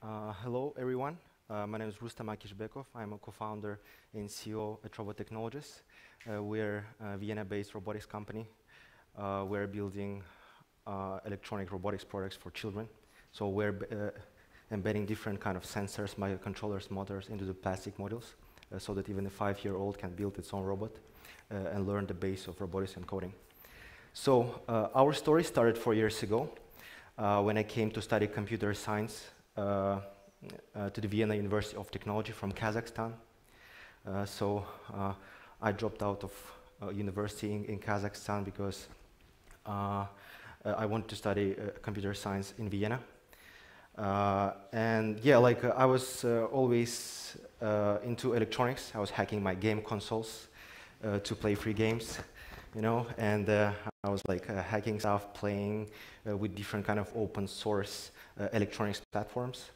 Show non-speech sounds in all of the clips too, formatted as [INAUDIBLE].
Uh, hello, everyone. Uh, my name is Rustem Akishbekov. I'm a co-founder and CEO at Robo Technologies. Uh, we're a Vienna-based robotics company. Uh, we're building uh, electronic robotics products for children. So we're uh, embedding different kind of sensors, microcontrollers, motors into the plastic modules, so that even a five-year-old can build its own robot and learn the base of robotics and coding. So our story started four years ago when I came to study computer science Uh, uh, to the Vienna University of Technology from Kazakhstan. Uh, so uh, I dropped out of university in, in, Kazakhstan because I wanted to study computer science in Vienna. Uh, and yeah, like uh, I was uh, always into electronics. I was hacking my game consoles to play free games, you know, and I was like hacking stuff, playing with different kind of open source uh, electronics platforms.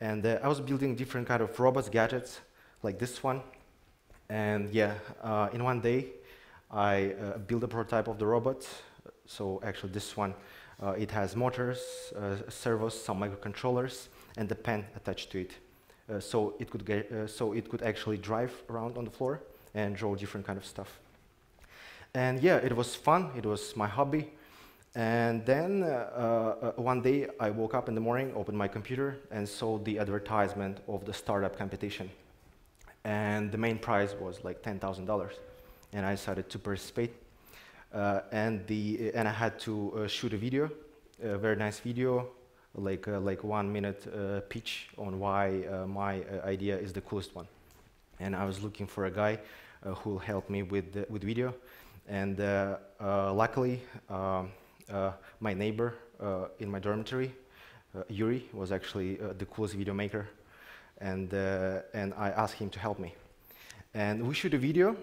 And uh, I was building different kind of robots, gadgets, like this one. And yeah, uh, in one day, I built a prototype of the robot. So actually this one, it has motors, servos, some microcontrollers, and the pen attached to it. Uh, so it could get, uh, so it could actually drive around on the floor and draw different kind of stuff. And yeah, it was fun. It was my hobby. And then uh, uh, one day I woke up in the morning, opened my computer, and saw the advertisement of the startup competition. And the main prize was like $10,000. And I decided to participate. Uh, and, the, and I had to uh, shoot a video, a very nice video, like, uh, like one minute uh, pitch on why my idea is the coolest one. And I was looking for a guy who will help me with, the, with video. And luckily, um, uh, my neighbor uh, in my dormitory, uh, Yuri, was actually the coolest video maker, and, and I asked him to help me. And we shoot a video,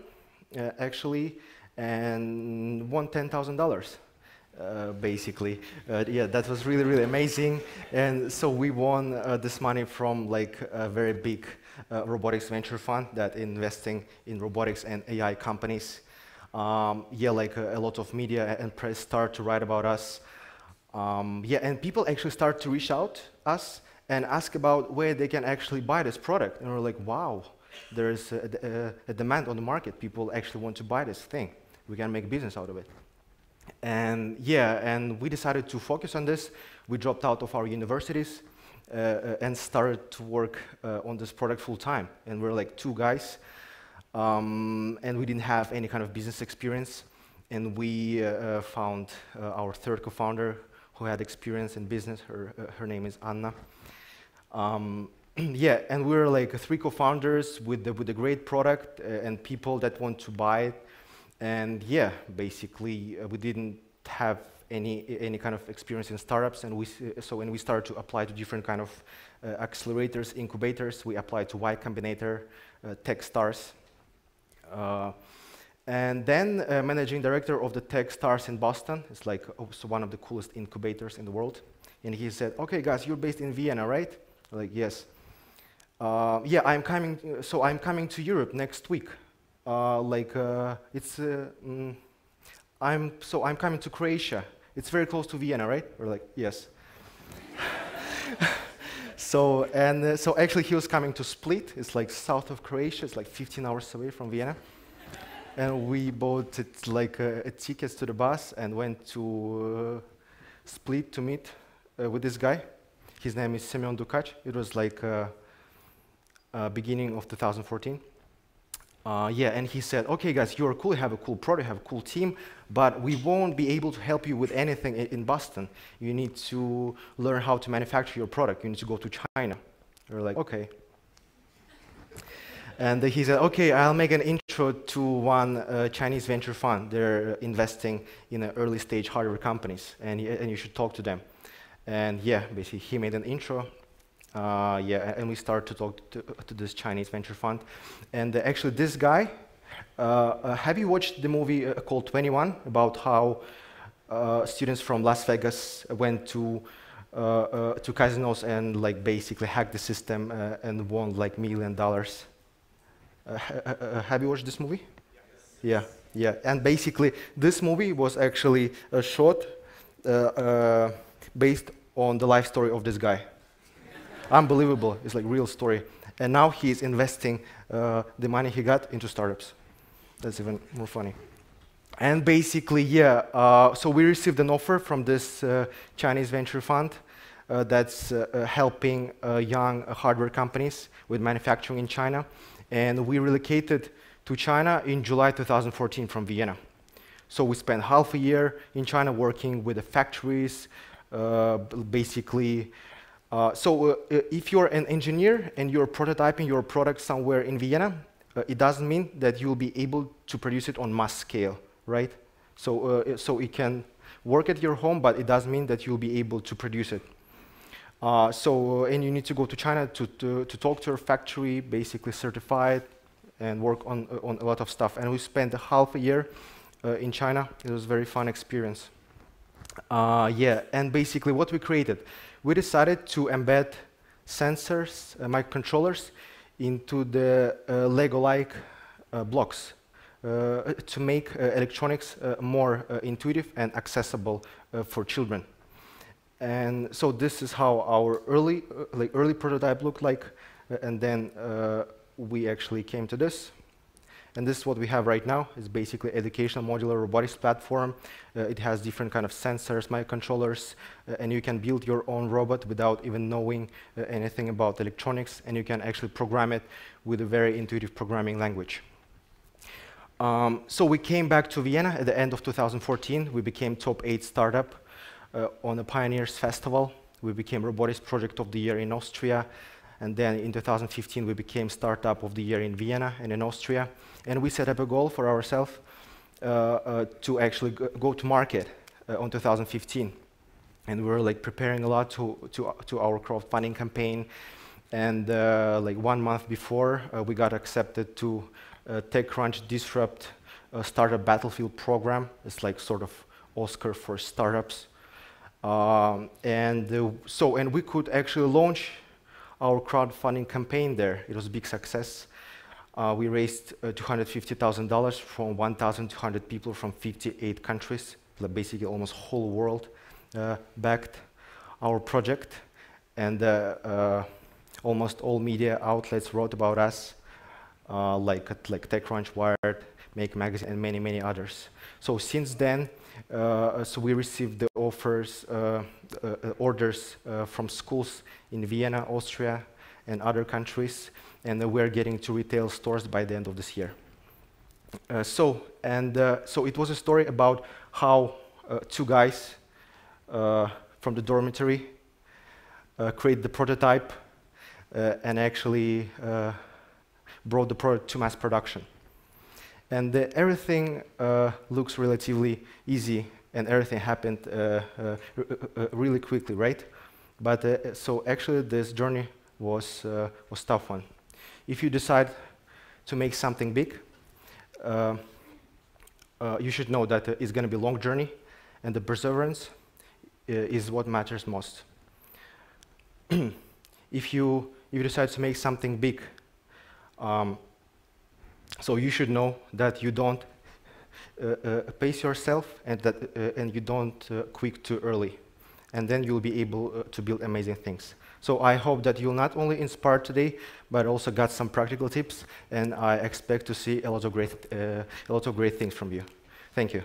actually, and won $10,000. Uh, basically. Uh, yeah, that was really, really amazing. And so we won uh, this money from like a very big robotics venture fund that investing in robotics and AI companies um, yeah, like a, a, lot of media and press start to write about us. Um, yeah, and people actually start to reach out to us and ask about where they can actually buy this product. And we're like, wow, there's a, a, a demand on the market. People actually want to buy this thing. We can make business out of it. And yeah, and we decided to focus on this. We dropped out of our universities uh, uh and started to work uh, on this product full time. And we're like two guys um, and we didn't have any kind of business experience. And we uh, uh found uh, our third co-founder who had experience in business. Her, uh, her name is Anna. Um, [CLEARS THROAT] yeah, and we are like three co-founders with, with a great product and people that want to buy it. And yeah, basically, we didn't have any, any kind of experience in startups, and we, so when we started to apply to different kind of uh, accelerators, incubators, we applied to Y Combinator, uh, Techstars, uh, and then uh, managing director of the Techstars in Boston. It's like also one of the coolest incubators in the world. And he said, okay, guys, you're based in Vienna, right? like, yes. Uh, yeah, I'm coming, so I'm coming to Europe next week. Uh, like, uh, it's, uh, mm, I'm, so I'm coming to Croatia. It's very close to Vienna, right? We're like, yes. [LAUGHS] So, and uh, so actually he was coming to Split. It's like south of Croatia. It's like 15 hours away from Vienna. and we bought it, like uh, a tickets to the bus and went to uh, Split to meet uh, with this guy. His name is Semyon Dukach. It was like uh, uh, beginning of 2014. Uh, yeah, and he said, okay, guys, you're cool, you have a cool product, you have a cool team, but we won't be able to help you with anything in, Boston. You need to learn how to manufacture your product. You need to go to China. We're like, okay. And he said, okay, I'll make an intro to one uh, Chinese venture fund. They're investing in early stage hardware companies, and, and you should talk to them. And yeah, basically, he made an intro. Uh, yeah, and we started to talk to, to this Chinese venture fund. And uh, actually, this guy, uh, uh have you watched the movie uh, called 21 about how uh, students from Las Vegas went to to casinos and like basically hacked the system and won like million dollars? have you watched this movie? Yes. Yeah, yeah. And basically, this movie was actually a short based on the life story of this guy. Unbelievable. It's like real story. And now he's investing uh, the money he got into startups. That's even more funny. And basically, yeah, uh, so we received an offer from this uh, Chinese venture fund uh, that's uh, uh, helping young hardware companies with manufacturing in China. And we relocated to China in July 2014 from Vienna. So we spent half a year in China working with the factories, basically uh, so uh, if you're an engineer and you're prototyping your product somewhere in Vienna, uh, it doesn't mean that you'll be able to produce it on mass scale, right? So, uh, so it can work at your home, but it doesn't mean that you'll be able to produce it. Uh, so, and you need to go to China to, to, to talk to a factory, basically certify it, and work on, on a lot of stuff. And we spent a half a year in China. It was a very fun experience. yeah, and basically what we created, we decided to embed sensors, uh, microcontrollers, into the uh, Lego-like uh, blocks uh, to make electronics more intuitive and accessible for children. And so this is how our early, like early prototype looked like, and then we actually came to this. And this is what we have right now. It's basically educational modular robotics platform. Uh, it has different kind of sensors, microcontrollers, uh, and you can build your own robot without even knowing uh, anything about electronics, and you can actually program it with a very intuitive programming language. Um, so we came back to Vienna at the end of 2014. We became top eight startup uh, on the Pioneers Festival. We became Robotics Project of the Year in Austria. And then in 2015, we became Startup of the Year in Vienna and in Austria. And we set up a goal for ourselves uh, uh, to actually go to market uh, on 2015. And we were like preparing a lot to, to, to our crowdfunding campaign. And uh, like one month before, uh, we got accepted to uh, TechCrunch Disrupt Startup Battlefield program. It's like sort of Oscar for startups. Um, and so, and we could actually launch our crowdfunding campaign there. It was a big success. Uh, we raised uh, $250,000 from 1,200 people from 58 countries, basically almost whole world uh, backed our project. And uh, uh, almost all media outlets wrote about us, uh, like, like TechCrunch, Wired, Make Magazine, and many, many others. So since then, so we received the offers, orders from schools in Vienna, Austria, and other countries and uh, we're getting to retail stores by the end of this year. Uh, so, and uh, so it was a story about how uh, two guys uh, from the dormitory uh, created the prototype and actually brought the product to mass production. And everything looks relatively easy and everything happened really quickly, right? But so actually this journey was, was tough one if you decide to make something big, uh, uh, you should know that uh, it's going to be a long journey, and the perseverance uh, is what matters most. [CLEARS THROAT] if, you, if you decide to make something big, um, so you should know that you don't uh, uh, pace yourself and that and you don't quit too early, and then you'll be able to build amazing things. So I hope that you'll not only inspire today, but also got some practical tips, and I expect to see a lot of great, uh, a lot of great things from you. Thank you.